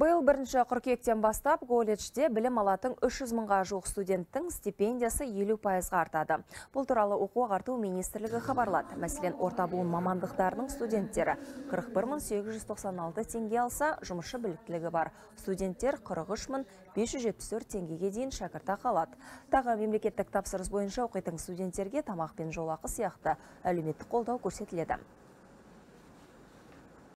Бұл бірінші қыркүйектен бастап колледжде білім алатын 300 мыңға жуық студенттің стипендиясы 50 пайызға артады. Бұл туралы оқу ағарту министрлігі хабарлады. Мәселен, орта буын мамандықтарының студенттері 41896 теңге алса, жұмысшы біліктілігі бар. Студенттер 43574 теңгеге дейін шәкірта қалады. Тағы мемлекеттік тапсырыс бойынша оқитын студенттерге тамақ пен жолақы сияқты әлеуметтік қолдау көрсетіледі